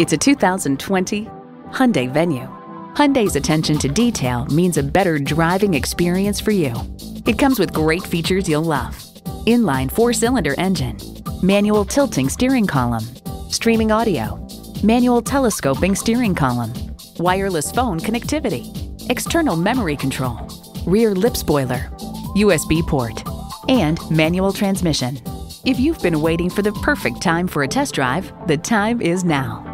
It's a 2020 Hyundai Venue. Hyundai's attention to detail means a better driving experience for you. It comes with great features you'll love. Inline four-cylinder engine, manual tilting steering column, streaming audio, manual telescoping steering column, wireless phone connectivity, external memory control, rear lip spoiler, USB port, and manual transmission. If you've been waiting for the perfect time for a test drive, the time is now.